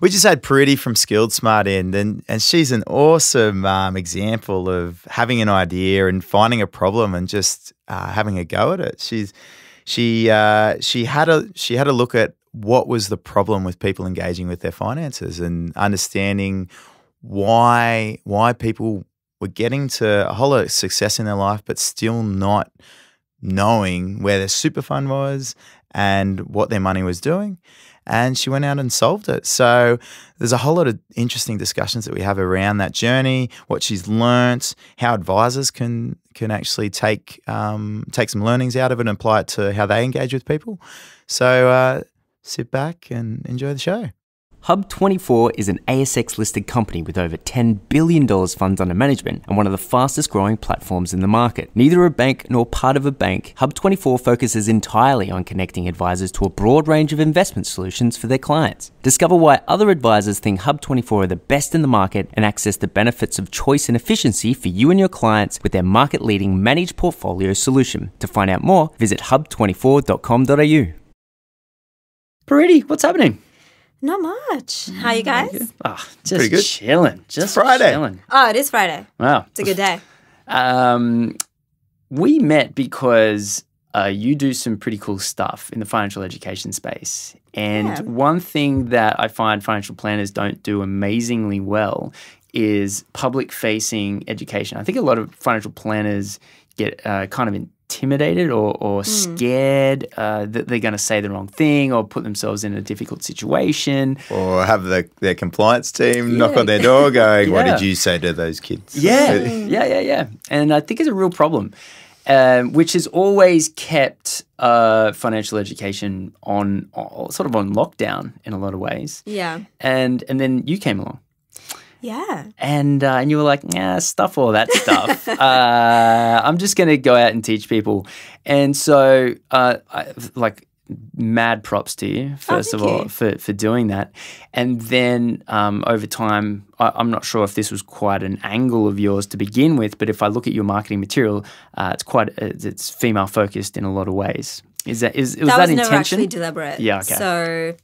We just had Paridhi from Skilled Smart in, and, and she's an awesome um, example of having an idea and finding a problem and just uh, having a go at it. She's she uh, she had a she had a look at what was the problem with people engaging with their finances and understanding why why people were getting to a whole lot of success in their life, but still not knowing where their super fund was and what their money was doing. And she went out and solved it. So there's a whole lot of interesting discussions that we have around that journey, what she's learnt, how advisors can can actually take um, take some learnings out of it and apply it to how they engage with people. So uh, sit back and enjoy the show. Hub24 is an ASX listed company with over $10 billion funds under management and one of the fastest growing platforms in the market. Neither a bank nor part of a bank, Hub24 focuses entirely on connecting advisors to a broad range of investment solutions for their clients. Discover why other advisors think Hub24 are the best in the market and access the benefits of choice and efficiency for you and your clients with their market leading managed portfolio solution. To find out more, visit hub24.com.au. Paridhi, what's happening? Not much. How you guys? Ah, just good. chilling. Just Friday. chilling. Oh, it is Friday. Wow. It's a good day. Um, we met because uh, you do some pretty cool stuff in the financial education space. And Yeah. one thing that I find financial planners don't do amazingly well is public facing education. I think a lot of financial planners get uh, kind of intimidated or, or scared uh, that they're going to say the wrong thing or put themselves in a difficult situation. Or have the, their compliance team knock on their door going, What did you say to those kids? Yeah, yeah, yeah, yeah. And I think it's a real problem, um, which has always kept uh, financial education on, on sort of on lockdown in a lot of ways. Yeah. And and then you came along, Yeah. and uh, and you were like, "Yeah, stuff all that stuff. uh, I'm just going to go out and teach people." And so, uh, I, like. Mad props to you, first of all, you. for, for doing that. And then um, over time, I, I'm not sure if this was quite an angle of yours to begin with, but if I look at your marketing material, uh, it's quite it's it's female focused in a lot of ways. Is that is was that that, was never actually deliberate. Yeah, okay. So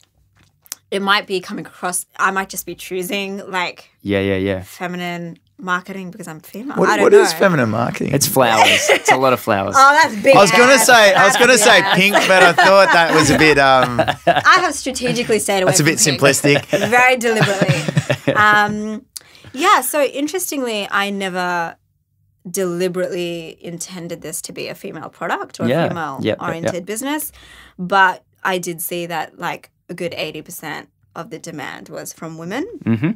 it might be coming across. I might just be choosing like yeah, yeah, yeah. feminine marketing because I'm female. What, I don't what know. is feminine marketing? It's flowers. it's a lot of flowers. Oh, that's big. I was gonna ass. say I was gonna say ass. pink, but I thought that was a bit um I have strategically stayed away. that's a from bit pink. simplistic. very deliberately. um, yeah. So interestingly, I never deliberately intended this to be a female product or Yeah. a female Yep, yep, yep. oriented business, but I did see that like a good eighty percent of the demand was from women. hmm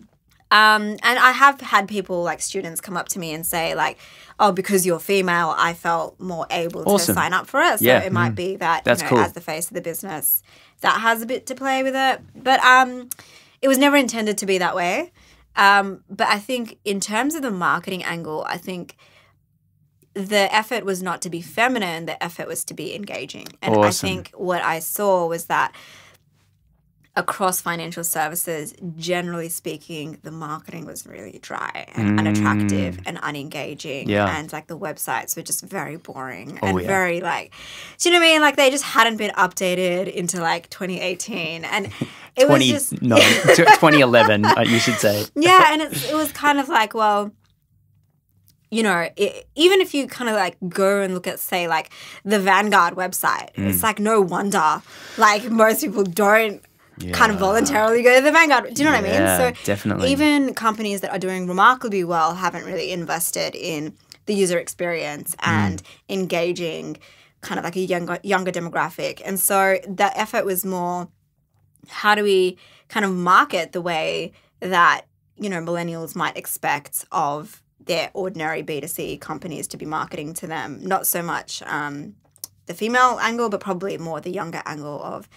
Um, and I have had people like students come up to me and say like, "Oh, because you're female, I felt more able Awesome. to sign up for it." So Yeah. it might be that That's you know, cool. as the face of the business, that has a bit to play with it. But um, it was never intended to be that way. Um, but I think in terms of the marketing angle, I think the effort was not to be feminine. The effort was to be engaging. And I think what I saw was that across financial services, generally speaking, the marketing was really dry and unattractive and unengaging. Mm. Yeah. And like the websites were just very boring Oh, and yeah. very like, do you know what I mean? Like they just hadn't been updated into like 2018. And it was just. no, 2011, uh, you should say. yeah, and it's, it was kind of like, well, you know, it, even if you kind of like go and look at, say, like the Vanguard website, Mm. it's like no wonder, like most people don't kind of voluntarily go to the Vanguard. Do you know what I mean? So definitely. even companies that are doing remarkably well haven't really invested in the user experience Mm. and engaging kind of like a younger younger demographic. And so the effort was more how do we kind of market the way that you know millennials might expect of their ordinary b2c companies to be marketing to them not so much um, the female angle but probably more the younger angle of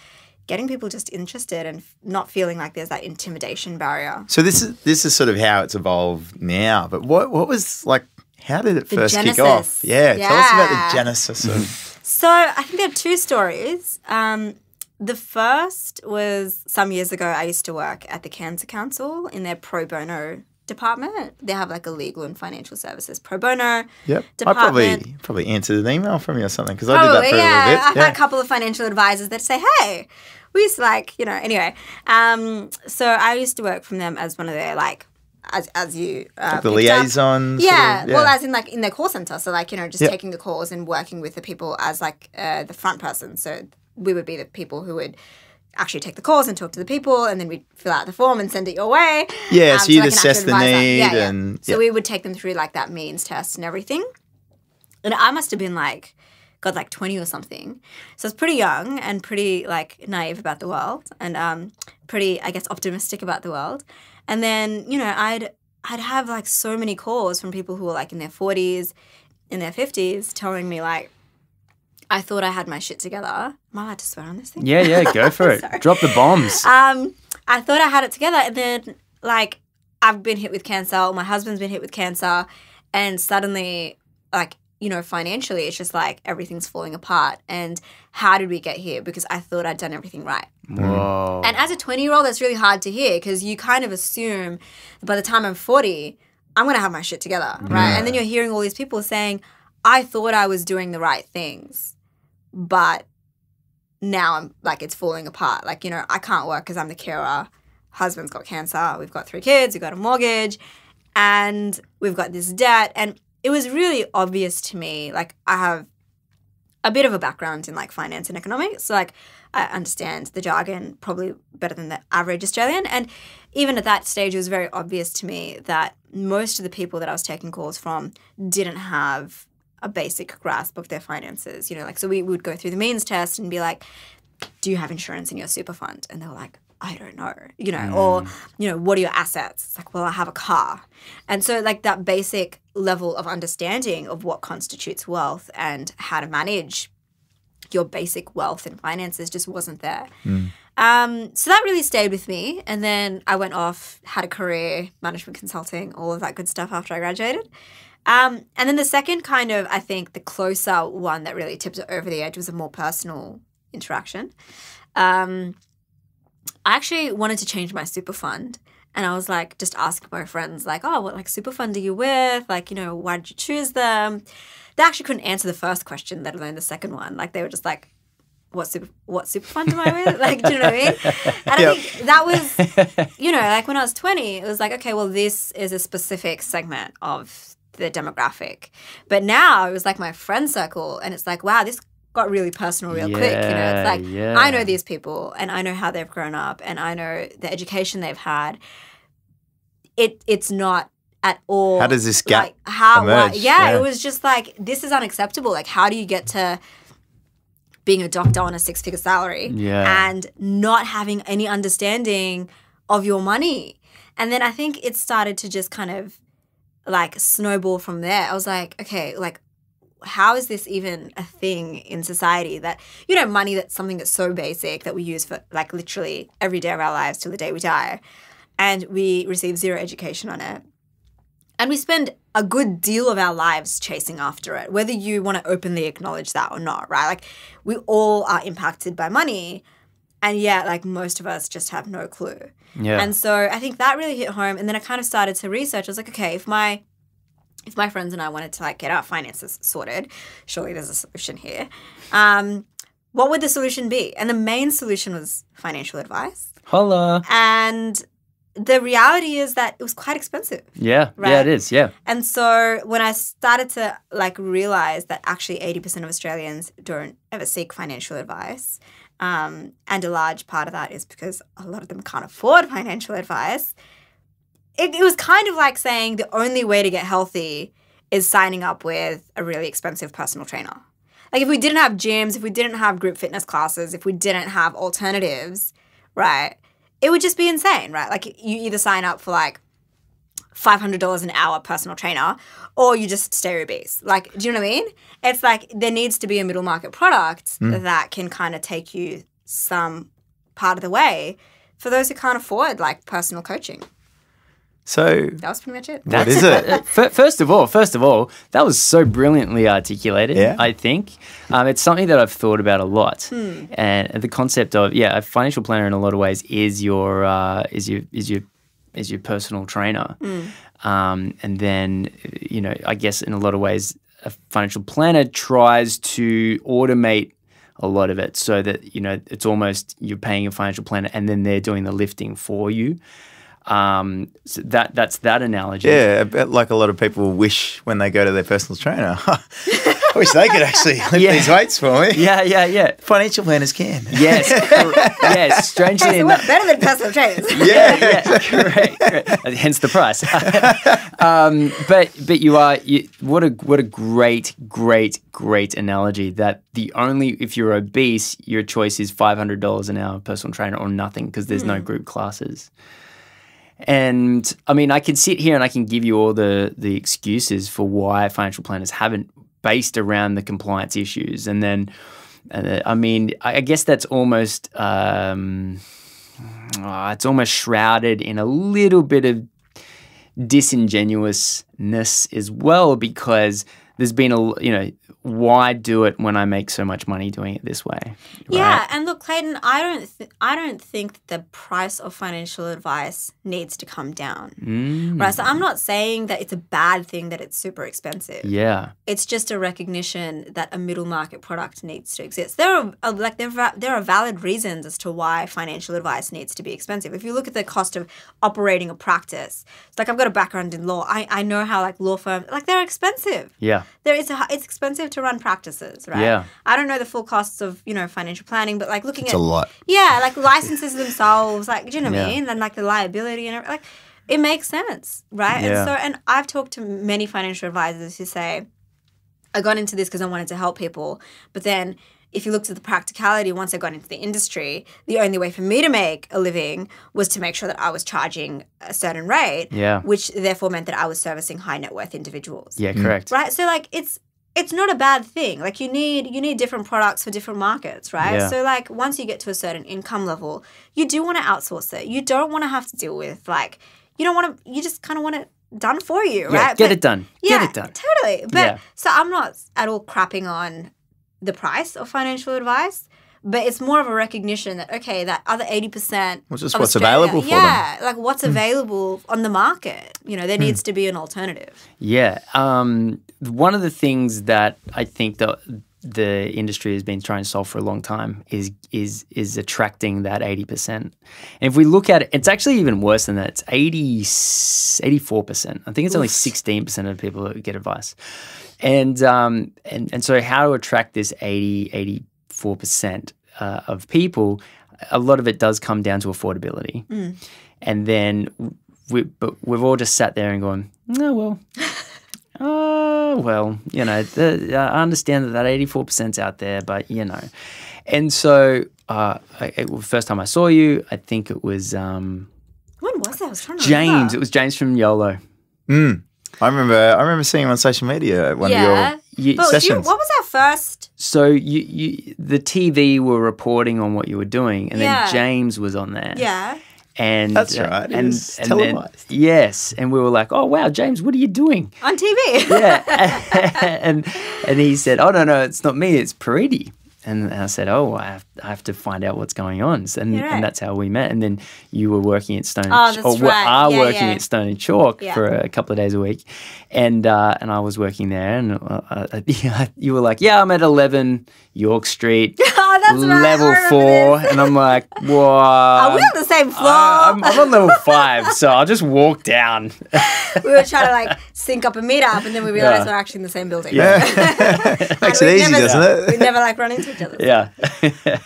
getting people just interested and not feeling like there's that intimidation barrier So this is this is sort of how it's evolved now. But what what was like how did it The first kick off? Yeah, tell us about the genesis of So I think there are two stories. Um, the first was some years ago. I used to work at the Cancer Council in their pro bono department. They have like a legal and financial services pro bono. Yep. I probably probably answered an email from you or something because I did that for a yeah. little I've bit. had a couple of financial advisors that say, "Hey, we used to like, you know." Anyway, um, so I used to work from them as one of their like, as as you uh, the picked up. liaison. sort of- Yeah, well, as in like in their call center. So like you know, just Yep. taking the calls and working with the people as like uh, the front person. So we would be the people who would actually take the calls and talk to the people, and then we'd fill out the form and send it your way. Yeah, so you'd like assess the need Yeah, yeah. and- so we would take them through like that means test and everything. And I must have been like, God, like twenty or something. So I was pretty young and pretty like naive about the world, and um, pretty I guess optimistic about the world. And then you know I'd I'd have like so many calls from people who were like in their forties, in their fifties, telling me like. I thought I had my shit together. Am I allowed to swear on this thing? Yeah, yeah, go for it. Drop the bombs. Um, I thought I had it together, and then like I've been hit with cancer. or My husband's been hit with cancer, and suddenly, like you know, financially, it's just like everything's falling apart. And how did we get here? Because I thought I'd done everything right. Whoa. And as a 20 year old, that's really hard to hear because you kind of assume by the time I'm 40, I'm going to have my shit together, right? And then you're hearing all these people saying, I thought I was doing the right things, but now I'm like, it's falling apart. Like, you know, I can't work because I'm the carer. Husband's got cancer. We've got three kids. We've got a mortgage and we've got this debt. And it was really obvious to me. Like, I have a bit of a background in like finance and economics. So like I understand the jargon probably better than the average Australian. And even at that stage, it was very obvious to me that most of the people that I was taking calls from didn't have a basic grasp of their finances. You know, like so we would go through the means test and be like, "Do you have insurance in your super fund?" And they were like. I don't know, you know, or, you know, what are your assets? It's like, well, I have a car. And so, like, that basic level of understanding of what constitutes wealth and how to manage your basic wealth and finances just wasn't there. Um, so that really stayed with me. And then I went off, had a career, management consulting, all of that good stuff after I graduated. Um, and then the second kind of, I think, the closer one that really tipped it over the edge was a more personal interaction. Um, I actually wanted to change my super fund. And I was like, just asking my friends, like, oh, what like super fund are you with? Like, you know, why did you choose them? They actually couldn't answer the first question, let alone the second one. Like, they were just like, what super what super fund am I with? Like, do you know what I mean? And Yep. I think that was, you know, like when I was 20, it was like, okay, well, this is a specific segment of the demographic. But now it was like my friend circle, and it's like, wow, this got really personal real quick. You know, it's like yeah. I know these people, and I know how they've grown up, and I know the education they've had. It it's not at all. How does this gap like, how? why- emerge? yeah, Yeah. it was just like this is unacceptable. Like, how do you get to being a doctor on a six figure salary Yeah. and not having any understanding of your money? And then I think it started to just kind of like snowball from there. I was like, okay, like how is this even a thing in society that you know money that's something that's so basic that we use for like literally every day of our lives till the day we die and we receive zero education on it and we spend a good deal of our lives chasing after it whether you want to openly acknowledge that or not right like we all are impacted by money and yet like most of us just have no clue yeah. and so I think that really hit home. And then I kind of started to research. I was like, okay, if my if my friends and I wanted to like get our finances sorted, surely there's a solution here. Um, what would the solution be? And the main solution was financial advice. Holla. And the reality is that it was quite expensive. Yeah. Right. Yeah, it is. Yeah. And so when I started to like realize that actually 80% of Australians don't ever seek financial advice, um, and a large part of that is because a lot of them can't afford financial advice, it, it was kind of like saying the only way to get healthy is signing up with a really expensive personal trainer. Like if we didn't have gyms, if we didn't have group fitness classes, if we didn't have alternatives, right? It would just be insane, right? Like you either sign up for like $500 an hour personal trainer or you just stay obese. Like, do you know what I mean? It's like there needs to be a middle market product that can kind of take you some part of the way for those who can't afford like personal coaching. So That was pretty much it. what is it? First of all, first of all, that was so brilliantly articulated. Yeah. I think um, it's something that I've thought about a lot, and the concept of yeah, a financial planner in a lot of ways is your uh, is your is your is your personal trainer, um, and then you know I guess in a lot of ways a financial planner tries to automate a lot of it so that you know it's almost you're paying a financial planner and then they're doing the lifting for you. Um, so that that's that analogy. Yeah, a bit like a lot of people wish when they go to their personal trainer. I wish they could actually lift Yeah. these weights for me. Yeah, yeah, yeah. Financial planners can. Yes, yes. Strangely Hey, enough, better than personal trainers? Yeah. yeah, correct, correct. Hence the price. um, but but you are you, what a what a great great great analogy that the only if you're obese your choice is five hundred dollars an hour personal trainer or nothing because there's no group classes. And I mean, I can sit here and I can give you all the the excuses for why financial planners haven't based around the compliance issues, and then. Uh, I mean, I guess that's almost um, uh, it's almost shrouded in a little bit of disingenuousness as well because there's been a you know why do it when I make so much money doing it this way? Yeah, and look, Clayton, I don't, th- I don't think the price of financial advice needs to come down. Mm, Right. So I'm not saying that it's a bad thing that it's super expensive. yeah, It's just a recognition that a middle market product needs to exist. There are uh, like there are, there are valid reasons as to why financial advice needs to be expensive. If you look at the cost of operating a practice, it's like I've got a background in law. I, I know how like law firms like they're expensive. yeah, There is a, it's expensive to run practices, right? Yeah. I don't know the full costs of you know financial planning, but like looking It's at a lot. yeah, like licenses themselves, like do you know what I mean? And like the liability and everything. Like it makes sense, right? Yeah. And so and I've talked to many financial advisors who say, I got into this because I wanted to help people, but then if you looked at the practicality, once I got into the industry, the only way for me to make a living was to make sure that I was charging a certain rate, Yeah. which therefore meant that I was servicing high net worth individuals yeah, correct. right so like it's it's not a bad thing like you need you need different products for different markets right Yeah. so like once you get to a certain income level you do want to outsource it you don't want to have to deal with like you don't want to you just kind of want it done for you Yeah, right get But- it done. yeah get it done. totally but Yeah. so i'm not at all crapping on the price of financial advice but it's more of a recognition that okay that other 80% Well, just of what's Australia- available for them. yeah like what's available on the market you know there needs to be an alternative Yeah. Um, one of the things that I think that the industry has been trying to solve for a long time is is is attracting that 80%. And if we look at it, it's actually even worse than that. It's 80, 84%. I think it's only 16% of people that get advice. And um, and and so how to attract this 80, 84% uh, of people, a lot of it does come down to affordability. And then we, but we've all just sat there and gone, oh, well, oh, well, you know, the, I understand that that 84%'s out there, but, you know. And so, uh, I, it, was first time I saw you, I think it was um, when was that i was trying to James. remember. It was James from YOLO. Mm. I remember. I remember seeing him on social media at one yeah. of You, But you, sessions. what was our first? So you, you, the TV were reporting on what you were doing, and Yeah. then James was on there. Yeah. And That's uh, right, it And, was and then, televised. yes, and we were like, "Oh wow, James, what are you doing?" On TV. yeah. and and he said, "Oh no, no, it's not me. It's Paridhi." And I said, "Oh, I have, I have to find out what's going on." And, right. and that's how we met. And then you were working at Stone, Oh, that's or were- right. are Yeah, working yeah. at Stone and Chalk Yeah. for a couple of days a week, and uh, and I was working there. And uh, uh, you were like, "Yeah, I'm at 11 York Street, oh, that's right. level I four. this. And I'm like, "What?" Are we on the same floor? I, am I'm on level five, so I'll just walk down. we were trying to like sync up a meetup, and then we realized Yeah. we're actually in the same building. Yeah. Makes it we'd easy, never- doesn't it? We'd never like run into each other. yeah.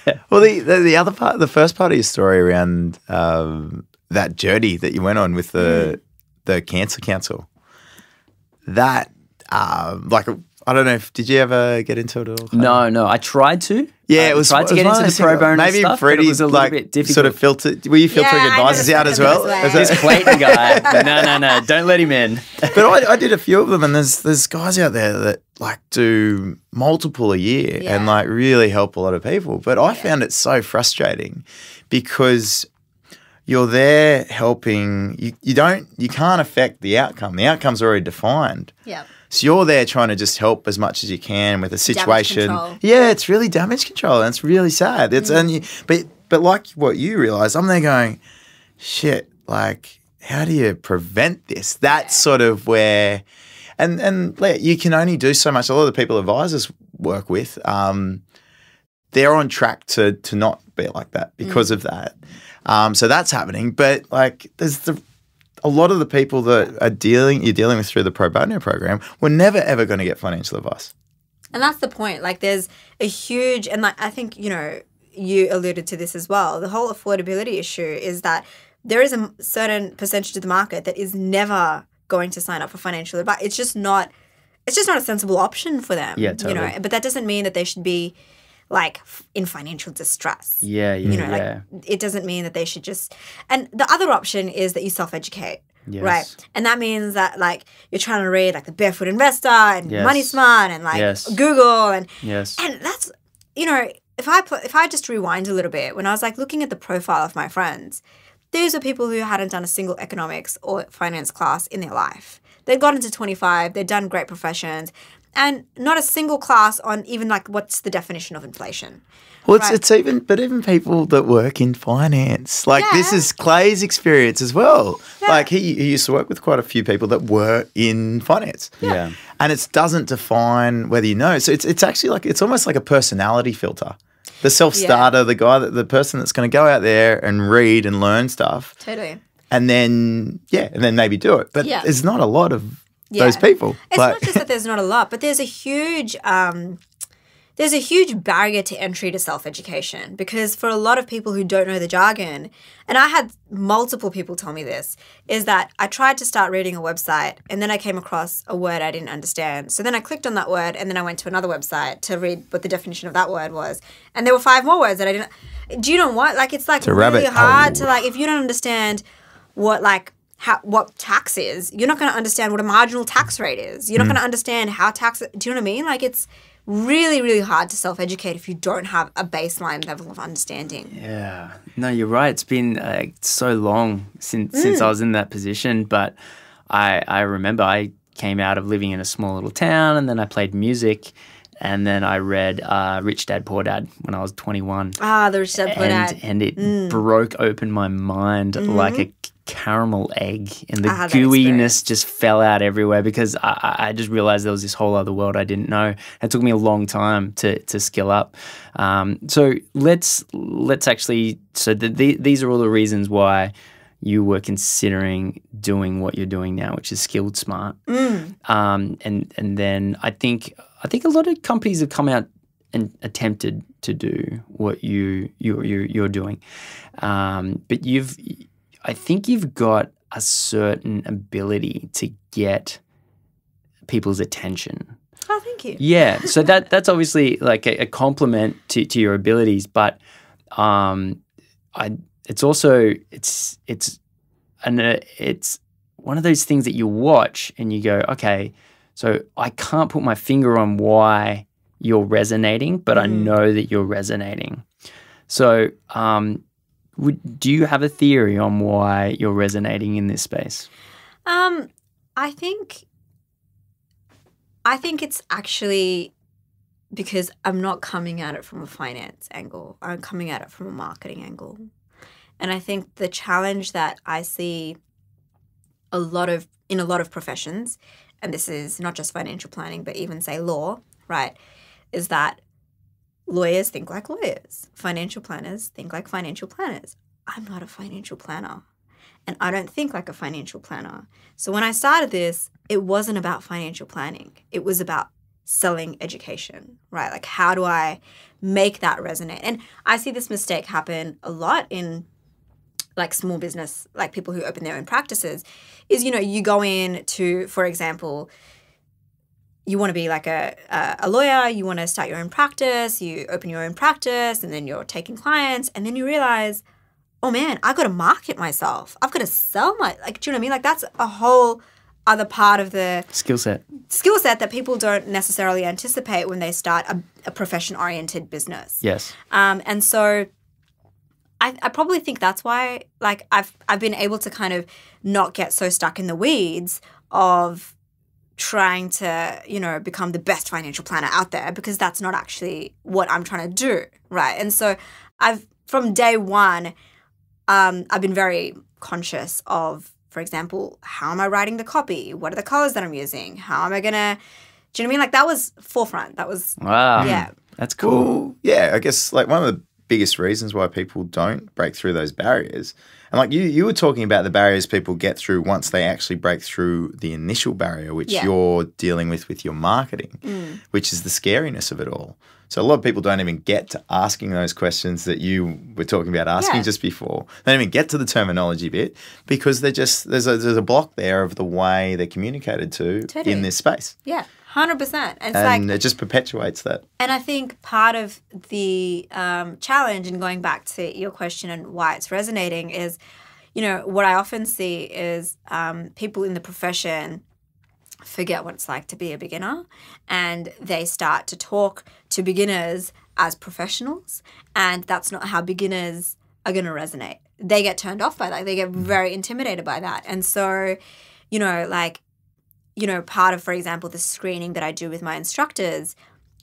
Well, the, the the other part, the first part of your story around um, that journey that you went on with the the cancer council, that um, like I don't know if did you ever get into it at all? No, no. I tried to. Yeah, I it was tried to was get into the pro bono Maybe stuff, but Freddie was a little like bit difficult. sort of filtered. Were you filtering Yeah, I advisors out as well? this. Is This Clayton guy. No, no, no. Don't let him in. but I, I did a few of them, and there's there's guys out there that like do multiple a year Yeah. and like really help a lot of people. But I found it so frustrating because you're there helping. You you don't you can't affect the outcome. The outcome's already defined. Yeah. So you're there trying to just help as much as you can with a situation. Yeah, it's really damage control, and it's really sad. It's and you, but but like what you realize, I'm there going, shit. Like, how do you prevent this? That's sort of where, and and you can only do so much. A lot of the people advisors work with, um, they're on track to to not be like that because of that. Um, so that's happening. But like, there's the a lot of the people that are dealing you're dealing with through the pro bono program were never ever going to get financial advice. And that's the point. Like, there's a huge, and like, I think, you know, you alluded to this as well. The whole affordability issue is that there is a certain percentage of the market that is never going to sign up for financial advice. It's just not, it's just not a sensible option for them. Yeah, You totally. know, but that doesn't mean that they should be like f- in financial distress. Yeah, yeah, You know, yeah. like it doesn't mean that they should just. And the other option is that you self educate. Yes. Right. And that means that like you're trying to read like the Barefoot Investor and Yes. Money Smart and like Yes. Google and yes. and that's you know if I put if I just rewind a little bit when I was like looking at the profile of my friends, these are people who hadn't done a single economics or finance class in their life. They'd gotten to 25, they'd done great professions, and not a single class on even like what's the definition of inflation. Well, it's, Right. it's even, but even people that work in finance, like this is Clay's experience as well. Yeah. Like he, he used to work with quite a few people that were in finance. Yeah. And it doesn't define whether you know. So it's, it's actually like, it's almost like a personality filter. The self starter, the guy that the person that's going to go out there and read and learn stuff Totally. and then, yeah, and then maybe do it. But Yeah. there's not a lot of those people. It's Like- not just that there's not a lot, but there's a huge um, there's a huge barrier to entry to self education because for a lot of people who don't know the jargon, and I had multiple people tell me this, is that I tried to start reading a website and then I came across a word I didn't understand. So then I clicked on that word and then I went to another website to read what the definition of that word was, and there were five more words that I didn't. Do you know what? Like it's like a really hard hole. to like if you don't understand what like how what tax is. You're not going to understand what a marginal tax rate is. You're not going to understand how tax do you know what i mean? Like it's really really hard to self-educate if you don't have a baseline level of understanding. Yeah, no, you're right. It's been uh, so long since since I was in that position, but I I remember I came out of living in a small little town, and then I played music, and then I read uh, Rich Dad Poor Dad when I was 21, ah the rich dad poor and dad. and it broke open my mind like a caramel egg, and the I gooiness experience. just fell out everywhere because I, I just realized there was this whole other world I didn't know. It took me a long time to to skill up. Um, so let's let's actually so the, the, these are all the reasons why you were considering doing what you're doing now, which is skilled smart. Um, and and then I think I think a lot of companies have come out and attempted to do what you you you you're doing, um, but you've I think you've got a certain ability to get people's attention. oh thank you Yeah, so that that's obviously like a, a compliment to, to your abilities, but um, I it's also it's it's and uh, it's one of those things that you watch and you go, okay, so I can't put my finger on why you're resonating, but I know that you're resonating. So, um, would, do you have a theory on why you're resonating in this space? Um, I think I think it's actually because I'm not coming at it from a finance angle. I'm coming at it from a marketing angle. And I think the challenge that I see a lot of in a lot of professions, and this is not just financial planning, but even say law, right, is that lawyers think like lawyers, financial planners think like financial planners. I'm not a financial planner and I don't think like a financial planner. So when I started this, it wasn't about financial planning. It was about selling education, right? Like how do I make that resonate? And I see this mistake happen a lot in like small business, like people who open their own practices, is you know, you go in to, for example, you want to be like a, a, a lawyer, you want to start your own practice, you open your own practice, and then you're taking clients, and then you realize, oh man, I've got to market myself. I've got to sell my, like, do you know what I mean? Like, that's a whole other part of the Skill set. skill set that people don't necessarily anticipate when they start a, a profession oriented business. Yes. Um, and so I, I probably think that's why like I've I've been able to kind of not get so stuck in the weeds of trying to, you know, become the best financial planner out there because that's not actually what I'm trying to do. Right. And so I've from day one, um, I've been very conscious of for example, how am I writing the copy? What are the colors that I'm using? How am I gonna? Do you know what I mean? Like that was forefront. That was Wow. yeah. That's cool. Well, yeah, I guess like one of the biggest reasons why people don't break through those barriers. And like you, you were talking about the barriers people get through once they actually break through the initial barrier, which Yeah. you're dealing with with your marketing, mm. which is the scariness of it all. So a lot of people don't even get to asking those questions that you were talking about asking Yeah. just before. They don't even get to the terminology bit because they're just there's a there's a block there of the way they're communicated to Totally. in this space, Yeah, hundred percent. And it's like it just perpetuates that. And I think part of the um, challenge and going back to your question and why it's resonating is, you know, what I often see is um, people in the profession forget what it's like to be a beginner and they start to talk to beginners as professionals. And that's not how beginners are going to resonate. They get turned off by that, they get very intimidated by that. And so, you know, like, you know, part of, for example, the screening that I do with my instructors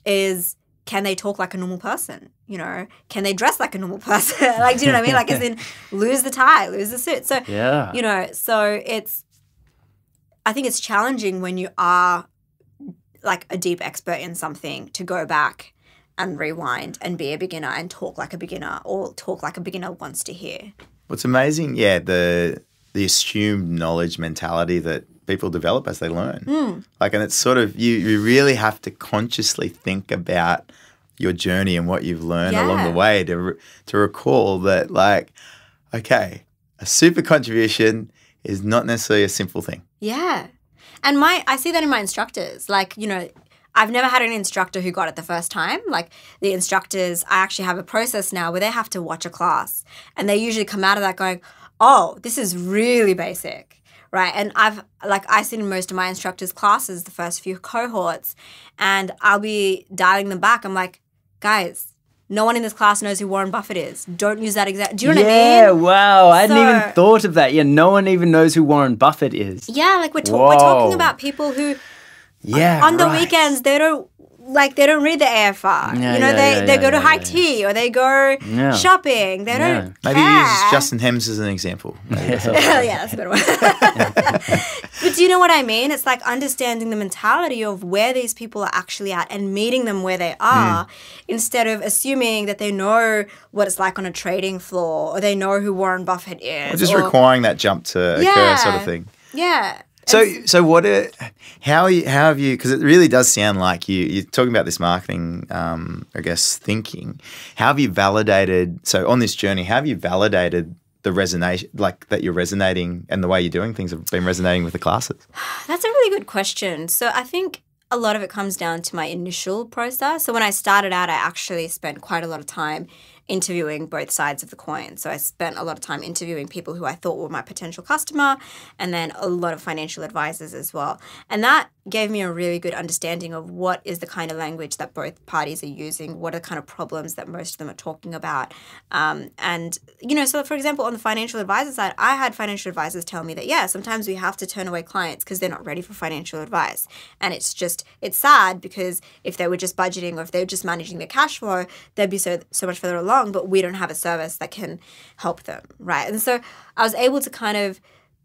is can they talk like a normal person? You know, can they dress like a normal person? like, do you know what I mean? Like, as in, lose the tie, lose the suit. So, Yeah. you know, so it's, I think it's challenging when you are like a deep expert in something to go back and rewind and be a beginner and talk like a beginner or talk like a beginner wants to hear. What's amazing, yeah, the the assumed knowledge mentality that people develop as they learn. Hmm. Like, and it's sort of you. You really have to consciously think about your journey and what you've learned along the way to re- to recall that, like, okay, a super contribution is not necessarily a simple thing. Yeah. And my I see that in my instructors. Like, you know, I've never had an instructor who got it the first time. Like the instructors, I actually have a process now where they have to watch a class and they usually come out of that going, "Oh, this is really basic." Right? And I've like I sit in most of my instructors' classes, the first few cohorts, and I'll be dialing them back. I'm like, "Guys, no one in this class knows who Warren Buffett is. Don't use that exact. Do you know what yeah, I mean? Yeah, wow. I hadn't even thought of that. Yeah, no one even knows who Warren Buffett is. Yeah, like we're, ta- we're talking about people who Yeah. on the right. weekends they don't like they don't read the AFR. Yeah, you know, yeah, they yeah, they yeah, go to yeah, high yeah. tea or they go Yeah. shopping. They Yeah. don't Maybe care. use Justin Hemmes as an example. Maybe yeah, that's a better one. but do you know what I mean? It's like understanding the mentality of where these people are actually at and meeting them where they hmm. are instead of assuming that they know what it's like on a trading floor or they know who Warren Buffett is. Or just or- requiring that jump to occur, sort of thing. Yeah. So, so what? Are, how are you? How have you? Because it really does sound like you. You're talking about this marketing, um, I guess, thinking. How have you validated? So, on this journey, how have you validated the resonation, like that you're resonating, and the way you're doing things have been resonating with the classes? That's a really good question. So I think a lot of it comes down to my initial process. So when I started out, I actually spent quite a lot of time interviewing both sides of the coin. So I spent a lot of time interviewing people who I thought were my potential customer and then a lot of financial advisors as well. And that gave me a really good understanding of what is the kind of language that both parties are using, what are the kind of problems that most of them are talking about. Um, and, you know, so for example, on the financial advisor side, I had financial advisors tell me that, yeah, sometimes we have to turn away clients because they're not ready for financial advice. And it's just, it's sad because if they were just budgeting or if they were just managing their cash flow, they'd be so, so much further along, but we don't have a service that can help them, right? And so I was able to kind of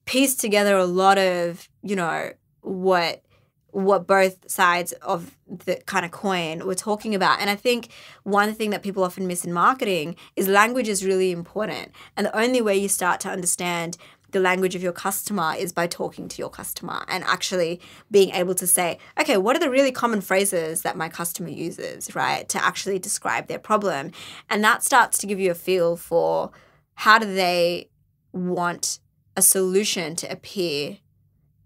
piece together a lot of, you know, what what both sides of the kind of coin were talking about. And I think one thing that people often miss in marketing is language is really important. And the only way you start to understand the language of your customer is by talking to your customer and actually being able to say, okay, what are the really common phrases that my customer uses, right, to actually describe their problem? And that starts to give you a feel for how do they want a solution to appear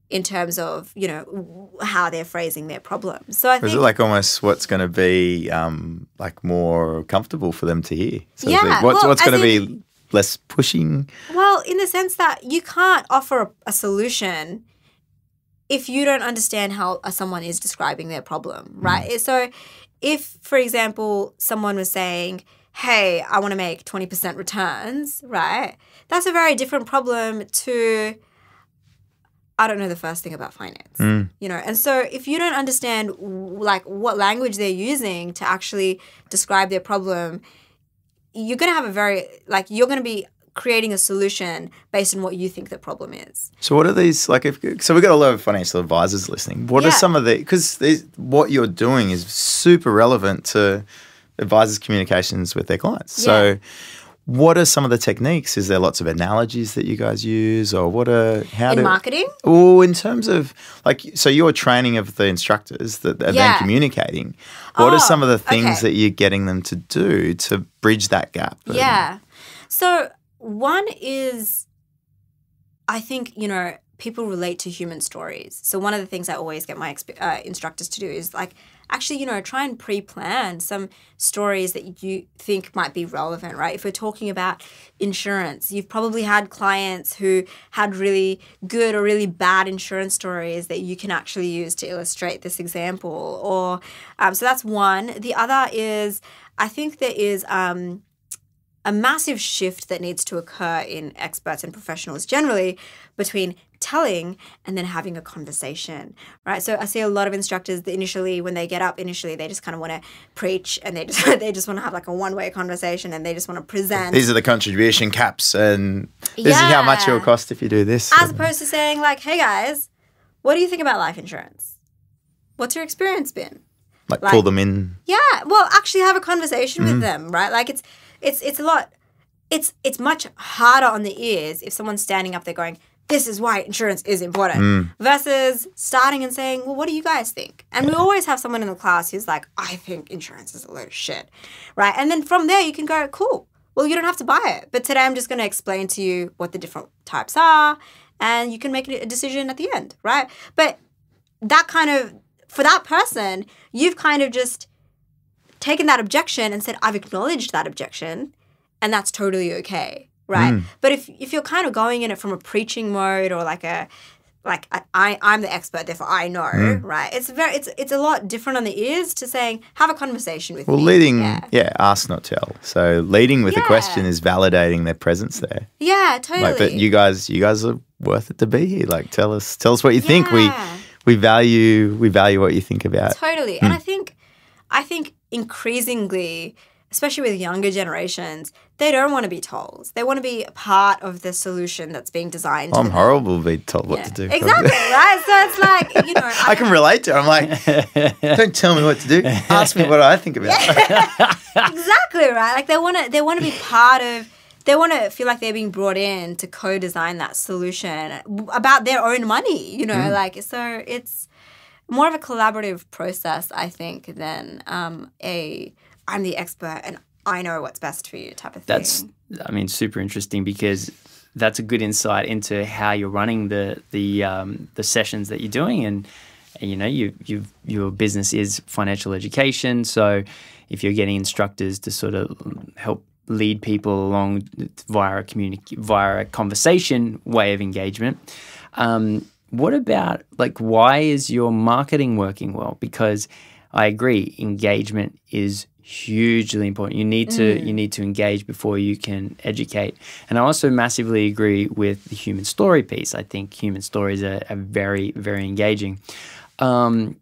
in terms of you know how they're phrasing their problem. So I is think it like almost what's going to be um, like more comfortable for them to hear? of Yeah, thing? What's well, what's going to be less pushing? well, in the sense that you can't offer a, a solution if you don't understand how someone is describing their problem, right? So if for example someone was saying hey, I want to make 20% returns, right? That's a very different problem to I don't know the first thing about finance. Mm. You know, and so if you don't understand like what language they're using to actually describe their problem, you're going to have a very like you're going to be creating a solution based on what you think the problem is. So what are these like? If so, we've got a lot of financial advisors listening. What Yeah. are some of the because what you're doing is super relevant to advisors' communications with their clients. So, Yeah. What are some of the techniques? Is there lots of analogies that you guys use, or what are how In do marketing? Oh, in terms of like, so your training of the instructors that are then communicating. What are Oh, some of the things okay. that you're getting them to do to bridge that gap? And- Yeah. So one is, I think you know people relate to human stories. So one of the things I always get my exp- uh, instructors to do is like actually you know try and pre-plan some stories that you think might be relevant, right? If we're talking about insurance, you've probably had clients who had really good or really bad insurance stories that you can actually use to illustrate this example. Or um, so that's one. The other is I think there is. Um, a massive shift that needs to occur in experts and professionals generally between telling and then having a conversation right so i see a lot of instructors that initially when they get up initially they just kind of want to preach and they just they just want to have like a one way conversation and they just want to present These are the contribution caps, and this is how much it will cost if you do this. as opposed to saying like hey guys what do you think about life insurance what's your experience been like, like- pull them in. Yeah, well, actually have a conversation Mm-hmm. with them, right? Like it's it's it's a lot it's it's much harder on the ears if someone's standing up there going, "This is why insurance is important," Mm. versus starting and saying, "Well, what do you guys think?" And we always have someone in the class who's like, "I think insurance is a load of shit," right? And then from there you can go, "Cool." Well, you don't have to buy it, but today I'm just going to explain to you what the different types are, and you can make a decision at the end, right? But that kind of for that person, you've kind of just taken that objection and said, I've acknowledged that objection, and that's totally okay, right? But if if you're kind of going in it from a preaching mode or like a like I, I I'm the expert, therefore I know, right? It's very it's it's a lot different on the ears to saying have a conversation with Well, me. leading, yeah, yeah. ask not tell. So leading with a question is validating their presence there. yeah, totally. Like, but you guys, you guys are worth it to be here. Like, tell us, tell us what you think. We we value we value what you think about. Totally. Hmm. And I think I think increasingly, especially with younger generations, they don't want to be told. They want to be a part of the solution that's being designed. I'm horrible to be told what Yeah. to do. Exactly, right? So it's like, you know, I can relate to it. I'm like, don't tell me what to do. Ask me what I think about it. exactly right. Like they want to they want to be part of they want to feel like they're being brought in to co-design that solution about their own money, you know, Mm. like so it's more of a collaborative process, I think, than um, a I'm the expert and I know what's best for you type of thing. That's, I mean, super interesting because that's a good insight into how you're running the the um, the sessions that you're doing, and, and you know, you you your business is financial education. So, if you're getting instructors to sort of help lead people along via a communic- via a conversation way of engagement. Um, what about like why is your marketing working well? Because I agree, engagement is hugely important. You need to you need to engage before you can educate. And I also massively agree with the human story piece. I think human stories are, are very very engaging. Um,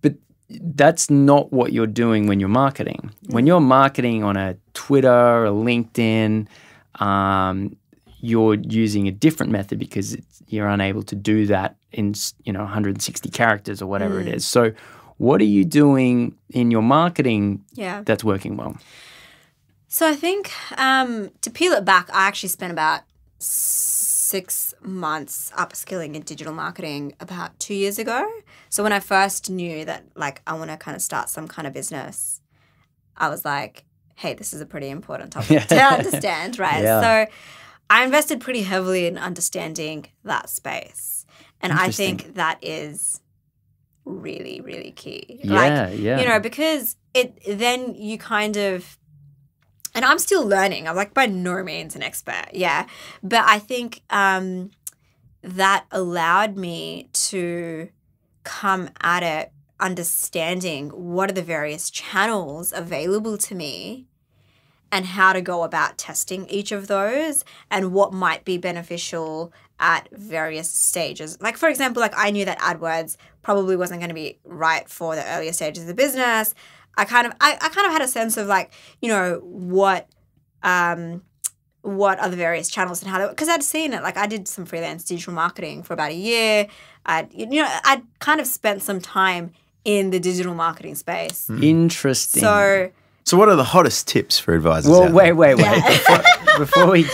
but that's not what you're doing when you're marketing. When you're marketing on a Twitter or LinkedIn, um, you're using a different method because it's, you're unable to do that in you know 160 characters or whatever it is. So, what are you doing in your marketing yeah. that's working well? So I think um, to peel it back, I actually spent about six months upskilling in digital marketing about two years ago. So when I first knew that like I want to kind of start some kind of business, I was like, hey, this is a pretty important topic to understand, right? Yeah. So I invested pretty heavily in understanding that space. And I think that is really, really key. Yeah, yeah. You know, because it then you kind of and I'm still learning. I'm like by no means an expert, yeah. But I think um, that allowed me to come at it understanding what are the various channels available to me and how to go about testing each of those and what might be beneficial at various stages. Like for example, like I knew that AdWords probably wasn't going to be right for the earlier stages of the business. I kind of I, I kind of had a sense of like, you know, what um what are the various channels and how they because I'd seen it like I did some freelance digital marketing for about a year. I'd you know I'd kind of spent some time in the digital marketing space. Interesting. So So, what are the hottest tips for advisors? well, out wait, wait, wait. Yeah. Before, before we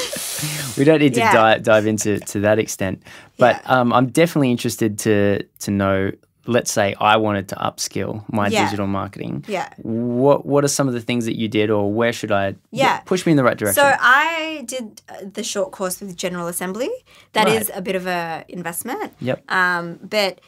we don't need to Yeah. dive, dive into to that extent, but Yeah. um, I'm definitely interested to to know. Let's say I wanted to upskill my Yeah. digital marketing. yeah. What What are some of the things that you did, or where should I? Yeah. push me in the right direction. So I did uh, the short course with General Assembly. That is Right. a bit of a investment. Yep. Um, but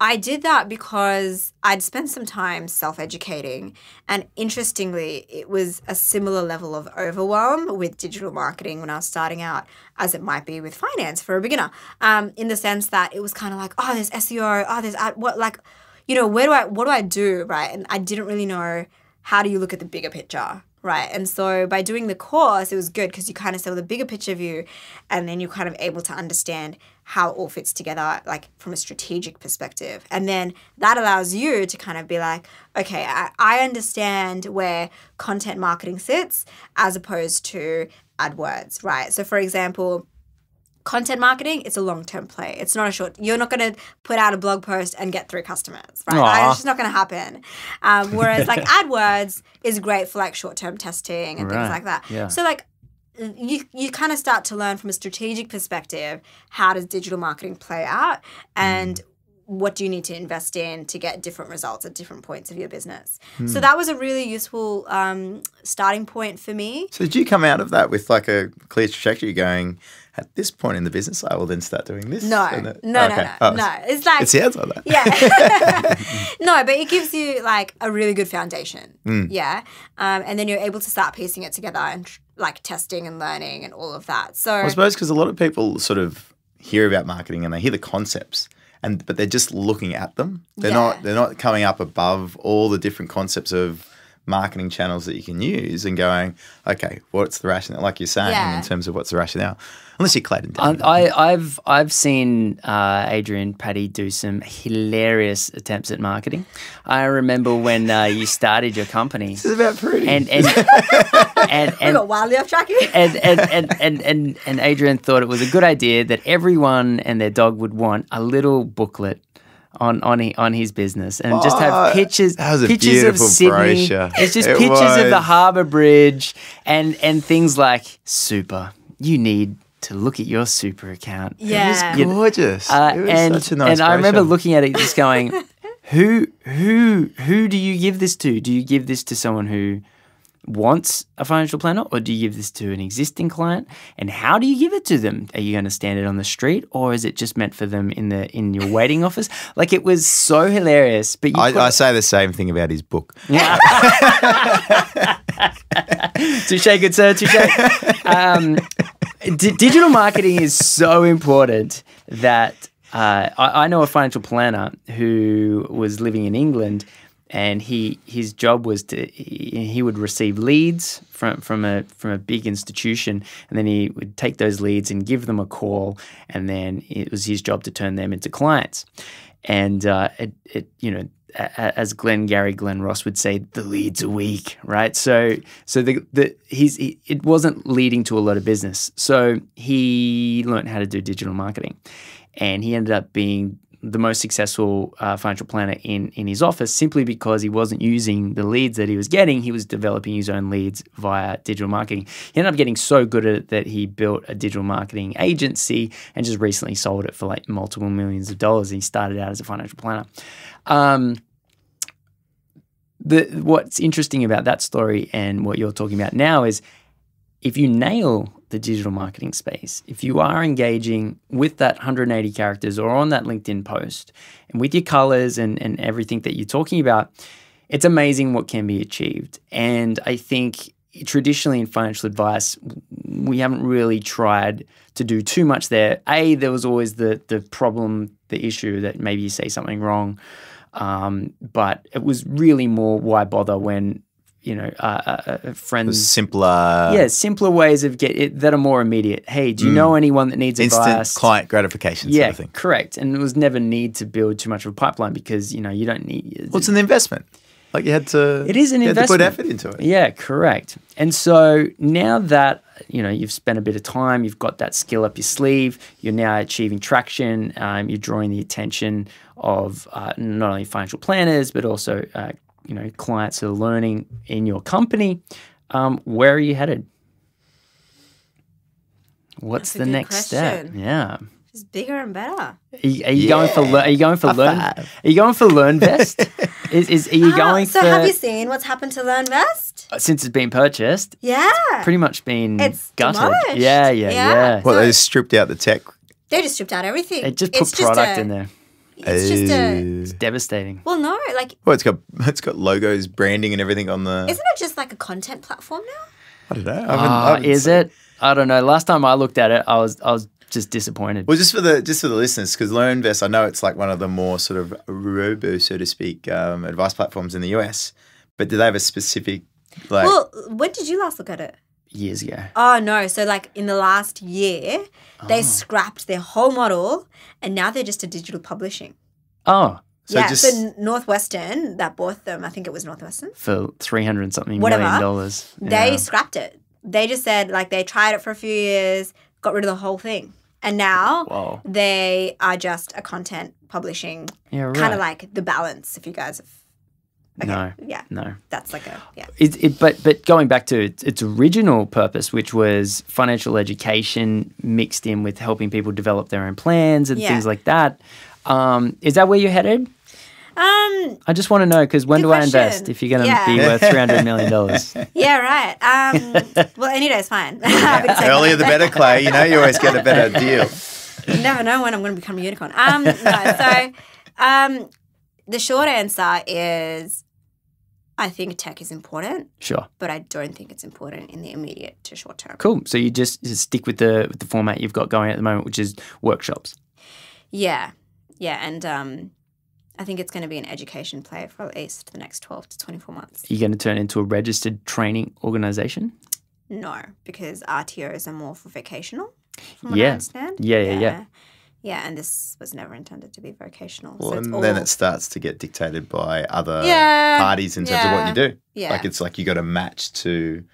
I did that because I'd spent some time self educating. And interestingly, it was a similar level of overwhelm with digital marketing when I was starting out as it might be with finance for a beginner. Um, in the sense that it was kind of like, oh, there's SEO, oh, there's ad, what, like, you know, where do I, what do I do? Right. And I didn't really know how do you look at the bigger picture. Right. And so by doing the course, it was good because you kind of saw the bigger picture view and then you're kind of able to understand how it all fits together, like from a strategic perspective. And then that allows you to kind of be like, okay, I, I understand where content marketing sits as opposed to AdWords, right? So, for example, content marketing it's a long-term play it's not a short you're not going to put out a blog post and get three customers right Aw. it's just not going to happen um, whereas like adwords is great for like short-term testing and Right. things like that Yeah. so like you you kind of start to learn from a strategic perspective how does digital marketing play out and what do you need to invest in to get different results at different points of your business so that was a really useful um, starting point for me So, did you come out of that with like a clear trajectory going, at this point in the business, I will then start doing this? no no that- no no Oh, no it's like It sounds like that. Yeah. no, but it gives you like a really good foundation. Mm. Yeah. Um, and then you're able to start piecing it together and like testing and learning and all of that. So, I suppose because a lot of people sort of hear about marketing and they hear the concepts, and but they're just looking at them. They're Yeah. not they're not coming up above all the different concepts of marketing channels that you can use and going, okay, what's the rationale? Like you're saying Yeah. in terms of what's the rationale, unless you're Clayton. Dunn. I, I, I've I've seen uh, Adrian Patty do some hilarious attempts at marketing. I remember when uh, you started your company, this is about pretty. and and and we and, got wildly off track here. and, and, and, and, and, and Adrian thought it was a good idea that everyone and their dog would want a little booklet on on he, on his business and just Oh, have pictures that was a pictures of Sydney. brochure. It's just It pictures of the harbour bridge and and things like super. You need to look at your super account. Yeah. it was gorgeous. Uh, it was and such a nice and I remember looking at it just going, who who who do you give this to? Do you give this to someone who wants a financial planner or do you give this to an existing client? And how do you give it to them? Are you going to stand it on the street or is it just meant for them in the in your waiting office? Like it was so hilarious, but you I, I say the same thing about his book. touche, good sir, touche. Um, di- digital marketing is so important that uh, I, I know a financial planner who was living in England, and he his job was to he, would receive leads from from a from a big institution, and then he would take those leads and give them a call, and then it was his job to turn them into clients, and uh, it, it you know as Glengarry Glen Ross would say, the leads are weak, right? So so the the he's he, it wasn't leading to a lot of business. So he learned how to do digital marketing, and he ended up being the most successful uh, financial planner in in his office simply because he wasn't using the leads that he was getting. He was developing his own leads via digital marketing. He ended up getting so good at it that he built a digital marketing agency and just recently sold it for like multiple millions of dollars. He started out as a financial planner. Um, the what's interesting about that story and what you're talking about now is if you nail the digital marketing space, if you are engaging with that 180 characters or on that LinkedIn post and with your colors and, and everything that you're talking about, it's amazing what can be achieved. And I think traditionally in financial advice, we haven't really tried to do too much there. A, there was always the the problem, the issue that maybe you say something wrong. Um, but it was really more why bother when you know uh, uh, uh, was friends. simpler, yeah, simpler ways of get it that are more immediate. Hey, do you know anyone that needs Mm. instant advice? client gratification yeah, sort of thing. correct. And it was never need to build too much of a pipeline because you know you don't need. Well, it's an investment. Like you had to. It is an investment. put effort into it. Yeah, correct. And so now that you know you've spent a bit of time, you've got that skill up your sleeve. You're now achieving traction. Um, you're drawing the attention of uh, not only financial planners but also uh, you know clients are learning in your company. Um, where are you headed? What's That's the good next step? Yeah. Just bigger and better. Are you, are you going for lear- are you going for High learn? five. Are you going for LearnVest? is, is are you Ah, going so for have you seen what's happened to learn LearnVest? since it's been purchased? Yeah. Pretty much been It's gutted. demolished. Yeah, yeah, Yeah. yeah. Well, So- they just stripped out the tech. They just stripped out everything. They just put It's product a- in there. It's just a. Uh, Devastating. Well, no, like, well, it's got it's got logos, branding, and everything on the. isn't it just like a content platform now? I don't know. I haven't- I Ah, haven't is seen- it? I don't know. Last time I looked at it, I was I was just disappointed. Well, just for the just for the listeners, because LearnVest, I know it's like one of the more sort of robo, so to speak, um, advice platforms in the US. But do they have a specific like? well, when did you last look at it? Years ago. Oh no! So like in the last year, Ah. they scrapped their whole model, and now they're just a digital publishing. Oh, so yeah, just so Northwestern that bought them, I think it was Northwestern. for three hundred something Whatever. million dollars. They Yeah. scrapped it. They just said like they tried it for a few years, got rid of the whole thing, and now Whoa. they are just a content publishing Yeah, right. kind of like the balance. If you guys have, okay, No. yeah, no. that's like a yeah. It, it, but but going back to its, its original purpose, which was financial education mixed in with helping people develop their own plans and Yeah. things like that. Um, is that where you're headed? Um, I just want to know because when Good do I invest if you're going to Yeah. be worth three hundred million dollars? yeah, right. Um, well, any day's fine. Happy to earlier the better, Clay. You know, you always get a better deal. You never know when I'm going to become a unicorn. Um, no, so um, the short answer is I think tech is important, Sure, but I don't think it's important in the immediate to short term. cool. So you just, just stick with the with the format you've got going at the moment, which is workshops. Yeah, yeah, and um, I think it's going to be an education play for at least the next 12 to 24 months. You're going to turn into a registered training organization. No, because RTOs are more for vocational. From what Yeah. I understand. Yeah, yeah, yeah. Yeah, and this was never intended to be vocational. Well, so and all, then it starts to get dictated by other Yeah, parties in terms of what you do. yeah. Like it's like you got to match to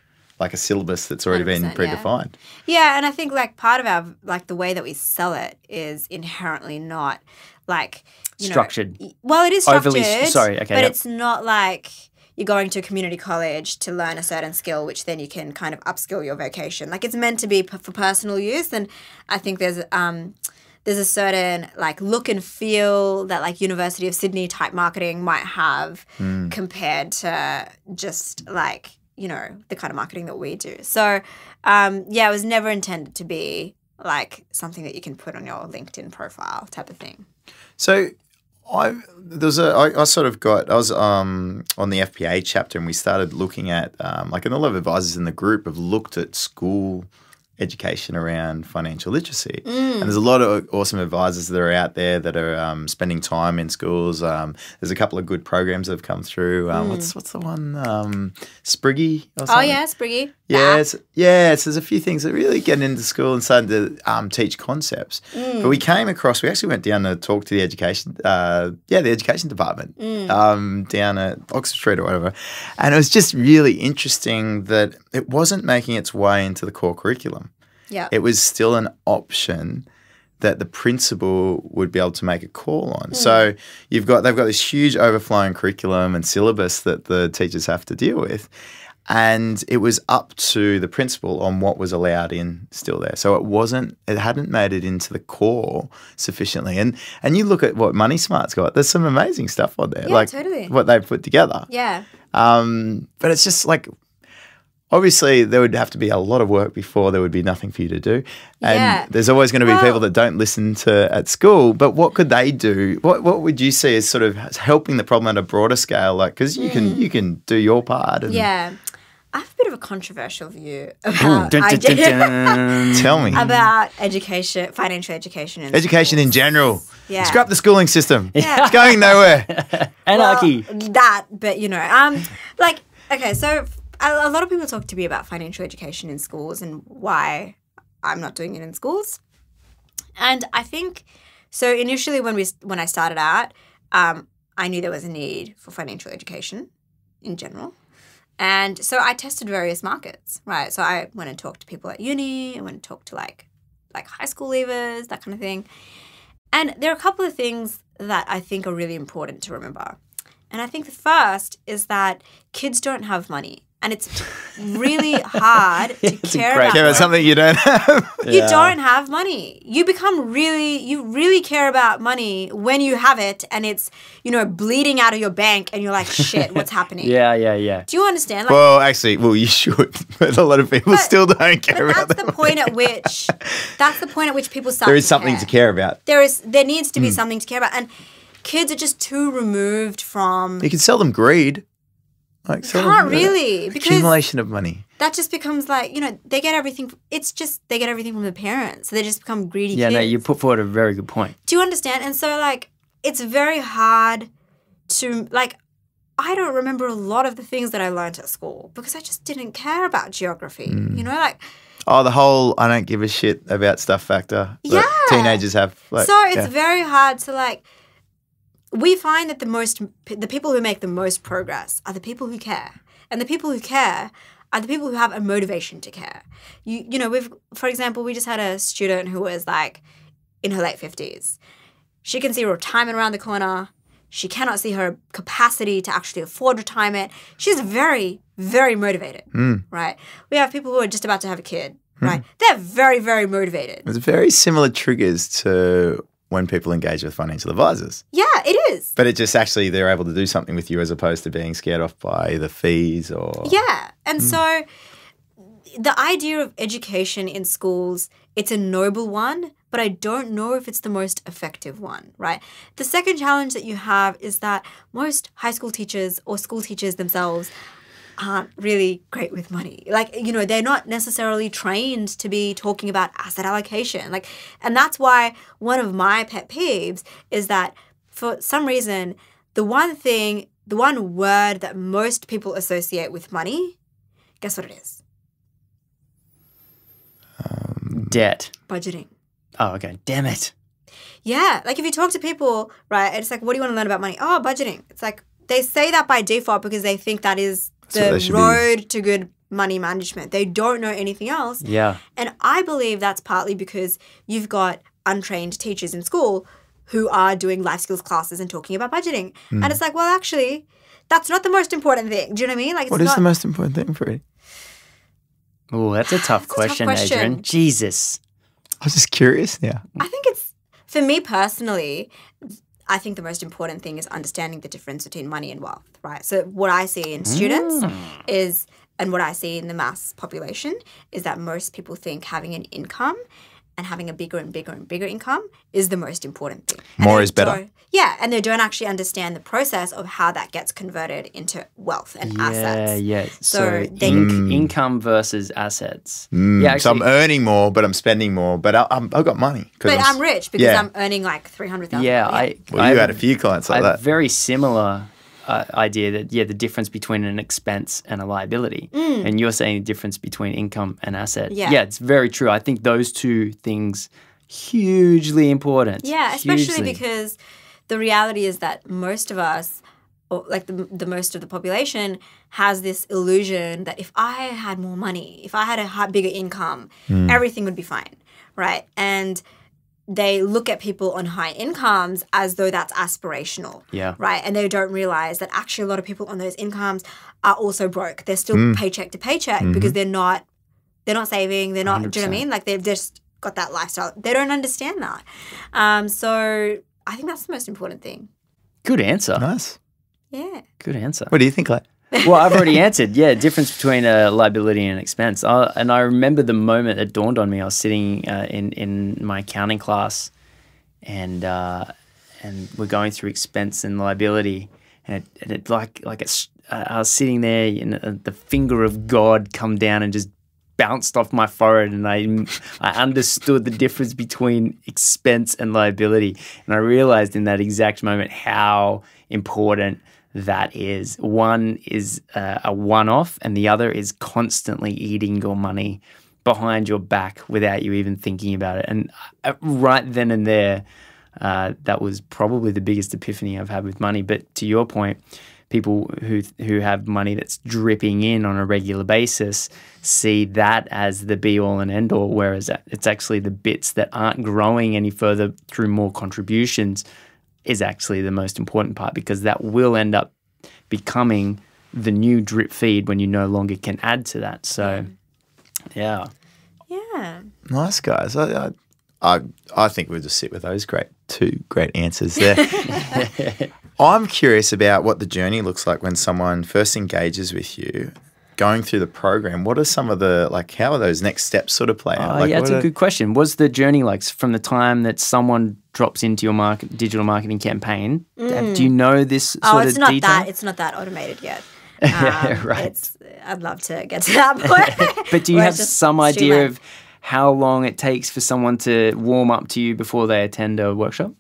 like a syllabus that's already been 100%, yeah. predefined. Yeah, and I think like part of our like the way that we sell it is inherently not like you know- Structured. well, it is structured. Overly sorry, okay, but yep. it's not like you're going to a community college to learn a certain skill, which then you can kind of upskill your vocation. Like it's meant to be p- for personal use, and I think there's um there's a certain like look and feel that like University of Sydney type marketing might have compared to just like you know the kind of marketing that we do. So um yeah, it was never intended to be like something that you can put on your LinkedIn profile type of thing. So I there's a I, I sort of got I was um on the FPA chapter and we started looking at um, like and a lot of advisors in the group have looked at school education around financial literacy and there's a lot of awesome advisors that are out there that are um, spending time in schools um, there's a couple of good programs that have come through um, what's what's the one um, Spriggy or Oh yeah, Spriggy. Yes, yes. There's a few things that really get into school and starting to um, teach concepts. But we came across. We actually went down to talk to the education. Uh, yeah, the education department um, down at Oxford Street or whatever, and it was just really interesting that it wasn't making its way into the core curriculum. Yeah. It was still an option that the principal would be able to make a call on. So you've got they've got this huge overflowing curriculum and syllabus that the teachers have to deal with. And it was up to the principal on what was allowed in still there. So it wasn't it hadn't made it into the core sufficiently. And and you look at what Money Smart's got, there's some amazing stuff on there. Yeah, like totally. what they've put together. Yeah. Um, but it's just like obviously there would have to be a lot of work before there would be nothing for you to do. And Yeah. there's always going to be Well- people that don't listen to at school. But what could they do? What what would you see as sort of helping the problem at a broader scale? Like because you can you can do your part. And Mm. Yeah. I have a bit of a controversial view about, dun, dun, idea- dun. Tell me. about education, financial education. In Education in general. Yeah. Scrap the schooling system. Yeah. It's going nowhere. Anarchy. Well, that, but you know, um, like okay, so a, lot of people talk to me about financial education in schools and why I'm not doing it in schools. And I think so. Initially, when we when I started out, um, I knew there was a need for financial education, in general. And so I tested various markets, right? So I went and talked to people at uni, I went and talked to like like high school leavers, that kind of thing. And there are a couple of things that I think are really important to remember. And I think the first is that kids don't have money. And it's really hard to care about. Care about something you don't have. You don't have money. You become really, you really care about money when you have it and it's, you know, bleeding out of your bank and you're like, shit, what's happening? Yeah, yeah, yeah. Do you understand? Like, well, actually, well, you should, but a lot of people But- still don't care but about that's that. the point at which, that's the point at which people start There is to something to care about. There is, there needs to be hmm. something to care about. And kids are just too removed from, You can sell them greed. Like sell can't really, because accumulation of money. that just becomes like, you know, they get everything, it's just, they get everything from the parents. So they just become greedy Yeah, kids. no, you put forward a very good point. Do you understand? And so, like, it's very hard to, like, I don't remember a lot of the things that I learned at school because I just didn't care about geography. Hmm. You know, like, Oh, the whole I don't give a shit about stuff factor. that Yeah. teenagers have. Like, so it's yeah. very hard to, like, we find that the most, the people who make the most progress are the people who care. And the people who care are the people who have a motivation to care. You, you know, we've, for example, we just had a student who was like in her late 50s. She can see retirement around the corner. She cannot see her capacity to actually afford retirement. She's very, very motivated, hmm. right? We have people who are just about to have a kid, hmm. right? They're very, very motivated. It's very similar triggers to when people engage with financial advisors. Yeah, it is. But it just actually they're able to do something with you as opposed to being scared off by the fees or Yeah. And hmm. so the idea of education in schools, it's a noble one, but I don't know if it's the most effective one, right? The second challenge that you have is that most high school teachers or school teachers themselves aren't really great with money. Like, you know, they're not necessarily trained to be talking about asset allocation. Like, and that's why one of my pet peeves is that for some reason, the one thing, the one word that most people associate with money, guess what it is? Um, debt. Budgeting. Oh, okay. Damn it. Yeah, like if you talk to people, right, it's like, what do you want to learn about money? Oh, budgeting. It's like they say that by default because they think that is what they the should be. road to good money management. They don't know anything else. Yeah. And I believe that's partly because you've got untrained teachers in school who are doing life skills classes and talking about budgeting. Hmm. And it's like, well, actually, that's not the most important thing. Do you know what I mean? Like, it's What is not, the most important thing for you? Oh, that's a tough That's a tough question, question. Adrian. Jesus. I was just curious. Yeah. I think it's for me personally. I think the most important thing is understanding the difference between money and wealth, right? So what I see in students Mm. is, and what I see in the mass population is that most people think having an income and having a bigger and bigger and bigger income is the most important thing. More is better. Yeah, and they don't actually understand the process of how that gets converted into wealth and Yeah, assets. yeah. So So, they- inc- income versus assets. Yeah, Mm, so I'm earning more, but I'm spending more. But I, I'm, I've got money. But I'm, I'm rich because yeah. I'm earning like three hundred thousand. yeah, I. Well, I you have had a few clients I like have that. very similar uh, idea that yeah, the difference between an expense and a liability, and you're saying the difference between income and asset. Mm. Yeah. yeah, it's very true. I think those two things hugely important. Yeah, especially Hugely. because the reality is that most of us, or like the, the most of the population, has this illusion that if I had more money, if I had a bigger income, everything would be fine, right? And they look at people on high incomes as though that's aspirational. Yeah. Right. And they don't realize that actually a lot of people on those incomes are also broke. They're still paycheck to paycheck because they're not they're not saving, they're not do you know what I mean? Like they've just got that lifestyle. They don't understand that. Um, so I think that's the most important thing. good answer. Nice. Yeah. Good answer. What do you think, like? Well, I've already answered. Yeah, difference between a liability and an expense. I, and I remember the moment it dawned on me. I was sitting uh, in in my accounting class, and uh, and we're going through expense and liability, and it, and it like like it's. Uh, I was sitting there, and uh, the finger of God come down and just bounced off my forehead, and I I understood the difference between expense and liability, and I realized in that exact moment how important that is. One is uh, a one off, and the other is constantly eating your money behind your back without you even thinking about it. And uh, right then and there, uh, that was probably the biggest epiphany I've had with money. But to your point, people who who have money that's dripping in on a regular basis see that as the be all and end all, whereas it's actually the bits that aren't growing any further through more contributions is actually the most important part because that will end up becoming the new drip feed when you no longer can add to that. So, yeah. Yeah. Nice guys. I, I, I, I think we'll just sit with those great two great answers there. I'm curious about what the journey looks like when someone first engages with you. Going through the program, what are some of the like? How are those next steps sort of play out? Oh, like, yeah, that's a are- good question. Was the journey like from the time that someone drops into your market digital marketing campaign? Have- Do you know this sort Oh, of it's not detail? that. It's not that automated yet. Um, right. It's, I'd love to get to that point. But do you have some idea streamlined. of how long it takes for someone to warm up to you before they attend a workshop?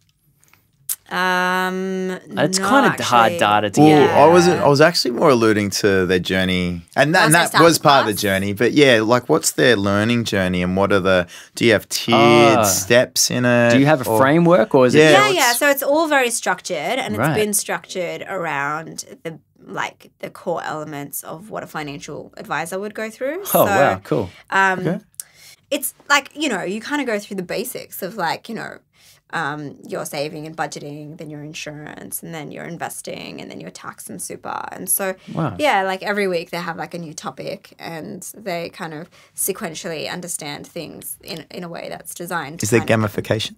Um, It's no, kind of hard data to Well, get. Yeah. I was I was actually more alluding to their journey, and that, and that was the part of the journey. But yeah, like what's their learning journey, and what are the? Do you have tiered Ah. steps in it? Do you have a or- framework or is Yeah, it? Yeah, yeah. So it's all very structured, and Right. it's been structured around the like the core elements of what a financial advisor would go through. Oh so, wow, cool. Um, Okay. It's like you know you kind of go through the basics of like you know. Um, your saving and budgeting, then your insurance, and then your investing, and then your tax and super. And so, Wow. yeah, like every week they have like a new topic, and they kind of sequentially understand things in in a way that's designed. Is there kind of- gamification?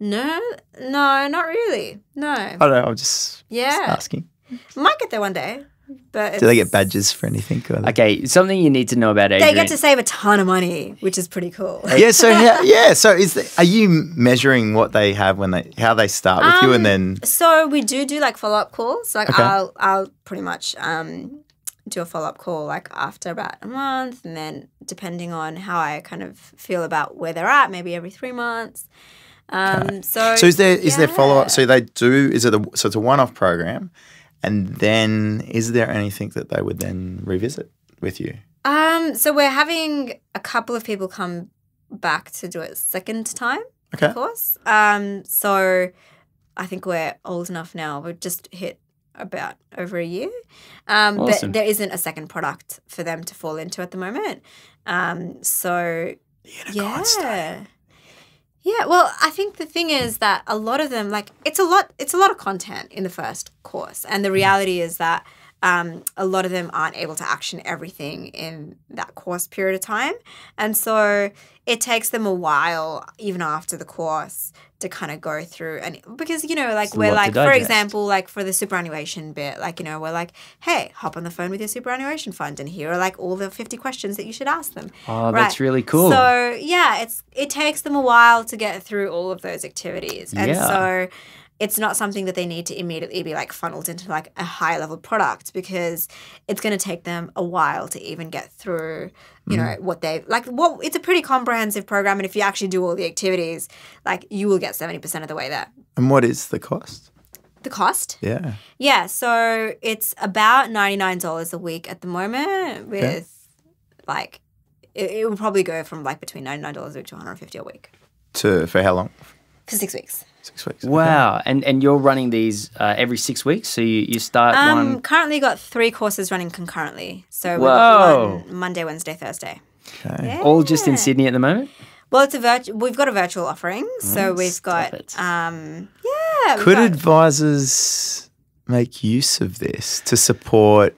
no, no, not really. No. I don't know. I'm just, Yeah. just asking. Might get there one day. But Do they get badges for anything? Or they- Okay, something you need to know about Adrian. They get to save a ton of money, which is pretty cool. yeah. So how, yeah. So is the, are you measuring what they have when they how they start with you, Um, and then So we do do like follow up calls. Like Okay. I'll I'll pretty much um do a follow up call like after about a month, and then depending on how I kind of feel about where they're at, maybe every three months. Um, so so is there is there follow up? So they do. Is it a so it's a one off program, and then is there anything that they would then revisit with you? Um, so we're having a couple of people come back to do it a second time, Okay. of course. Um, so I think we're old enough now. We've just hit about over a year. Um, Awesome. but there isn't a second product for them to fall into at the moment. Um, so yeah. Yeah, well, I think the thing is that a lot of them, like, it's a lot. It's a lot of content in the first course, and the reality is that um, a lot of them aren't able to action everything in that course period of time, and so it takes them a while, even after the course, to kind of go through and because you know, like It's we're like, for example, like for the superannuation bit, like you know, we're like, hey, hop on the phone with your superannuation fund, and here are like all the fifty questions that you should ask them. Oh, that's really cool. So yeah, it's it takes them a while to get through all of those activities, and Yeah. so it's not something that they need to immediately be like funneled into like a high level product because it's going to take them a while to even get through you know mm-hmm. what they like what it's a pretty comprehensive program and if you actually do all the activities like you will get 70% of the way there And what is the cost? the cost Yeah. yeah so it's about $99 a week at the moment with like it, it will probably go from like between $99 a week to 150 a week To for how long? for six weeks. Six weeks. Okay. Wow, and and you're running these uh, every six weeks, so you, you start Um, one. currently got three courses running concurrently. So we've Whoa. got one Monday, Wednesday, Thursday. Okay. All just in Sydney at the moment. Well, it's a virtu- We've got a virtual offering, so Mm, we've got um, yeah. Could got- advisors make use of this to support?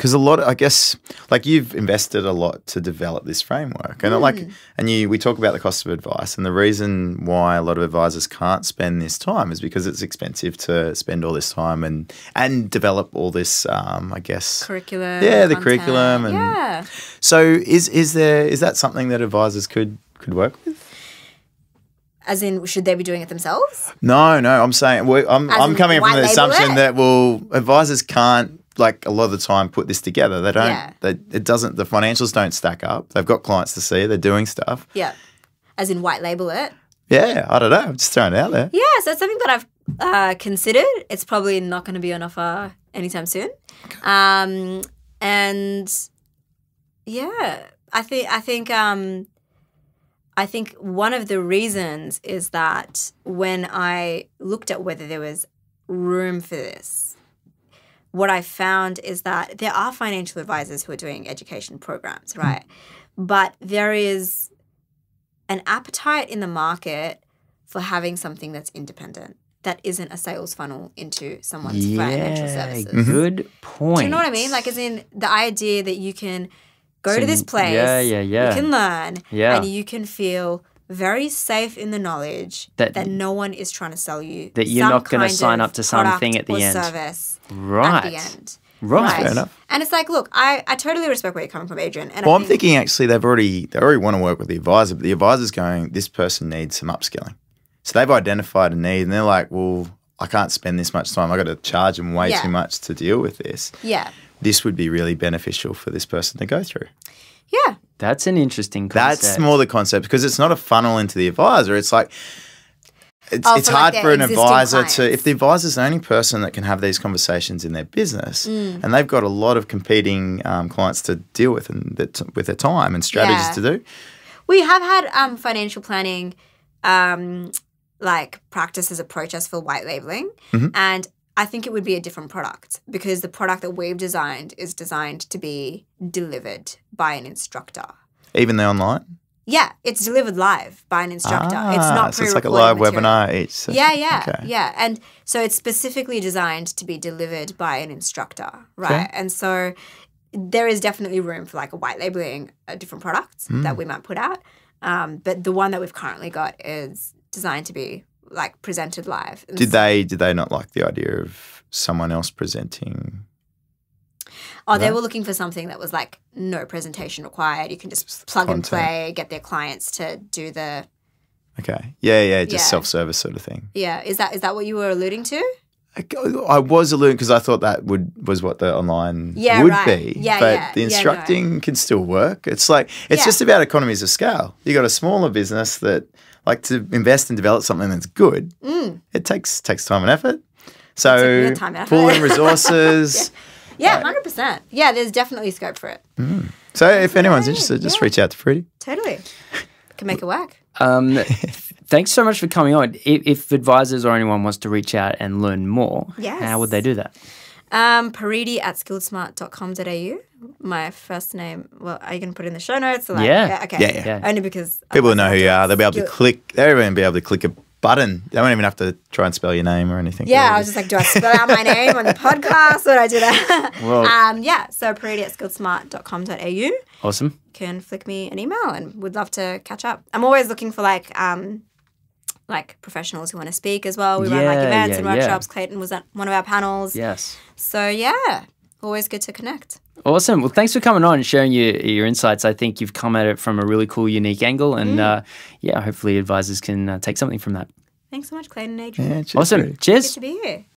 Because a lot, I guess, like you've invested a lot to develop this framework, and like, and you, we talk about the cost of advice, and the reason why a lot of advisors can't spend this time is because it's expensive to spend all this time and and develop all this, um, I guess. curriculum. Yeah, the content. curriculum and- yeah. So, is is there is that something that advisors could could work with? As in, should they be doing it themselves? No, no, I'm saying we I'm As I'm coming from the assumption that well, advisors can't like a lot of the time put this together. They don't. Yeah. They, it doesn't. The financials don't stack up. They've got clients to see. They're doing stuff. Yeah. As in, white label it. Yeah, I don't know. I'm just throwing it out there. Yeah, so it's something that I've uh, considered. It's probably not going to be on offer anytime soon. Um, and yeah, I think I think um, I think one of the reasons is that when I looked at whether there was room for this, what I found is that there are financial advisors who are doing education programs, Hmm. right? But there is an appetite in the market for having something that's independent, that isn't a sales funnel into someone's financial services. Mm-hmm. good point. Do you know what I mean? Like, as in the idea that you can go to this place, yeah, yeah, yeah. you can learn, Yeah. and you can feel very safe in the knowledge That- that, no one is trying to sell you That you're some not gonna sign up to something at the or end. service right. at the end. Right. Fair enough. And it's like, look, I, I totally respect where you're coming from, Adrian. And Well, I I'm thinking actually they've already they already want to work with the advisor, but the advisor's going, this person needs some upskilling. So they've identified a need, and they're like, well, I can't spend this much time. I got to charge them way Yeah. too much to deal with this. yeah, This would be really beneficial for this person to go through. yeah, That's an interesting concept. That's more the concept because it's not a funnel into the advisor. It's like it's, Oh, it's for, hard their for an existing advisor to if the advisor's the only person that can have these conversations in their business, Mm. and they've got a lot of competing um, clients to deal with and that, with their time and strategies Yeah. to do. We have had um, financial planning, um, like practices approach us for white labeling, Mhm. and I think it would be a different product because the product that we've designed is designed to be delivered by an instructor. Even though online. Yeah, it's delivered live by an instructor. it's Ah, not so it's like a live material. webinar each. session. Yeah, yeah, Okay. yeah. And so it's specifically designed to be delivered by an instructor, right? And so there is definitely room for like a white labeling uh, different products Hmm. that we might put out. Um, but the one that we've currently got is designed to be like presented live. And Did they did they not like the idea of someone else presenting? Oh, they were looking for something that was like no presentation required. You can just Just plug and play, get their clients to do the. Okay, yeah, yeah, just Yeah. self service sort of thing. Yeah, is that is that what you were alluding to? I, I was alluding because I thought that would was what the online Yeah, would right. be. Yeah, but yeah. the Yeah, no. instructing can still work. It's like it's just about economies of scale. You got a smaller business that like to invest and develop something that's good. Mm. It takes takes time and effort. So bit time effort. pull in resources. Yeah, hundred percent. Yeah, there's definitely scope for it. So if anyone's Yeah, interested, just yeah. reach out to Fruity. Totally, can make it work. Um, thanks so much for coming on. If, if advisors or anyone wants to reach out and learn more, Yes. how would they do that? Um, Paridhi at skilledsmart.com.au. My first name. Well, are you going to put it in the show notes? Like, Yeah. Okay. Yeah, yeah. Yeah. Only because People know who you are. They'll be able to click. They'll even be able to click a button. They won't even have to try and spell your name or anything. Yeah, They'll I was just like, do I spell out my name on the podcast? Or do I do that? Well- um, yeah. So Paridhi at skilledsmart.com.au. Awesome. Can flick me an email and would love to catch up. I'm always looking for like um, like professionals who want to speak as well. We run like events yeah, and yeah. workshops. Clayton was at one of our panels. Yes. So yeah, always good to connect. Awesome. Well, thanks for coming on and sharing your, your insights. I think you've come at it from a really cool, unique angle. And Mm. uh, yeah, hopefully advisors can uh, take something from that. Thanks so much, Clayton and Adrian. Yeah, cheers, Awesome. Fruity. Good Cheers. to be here.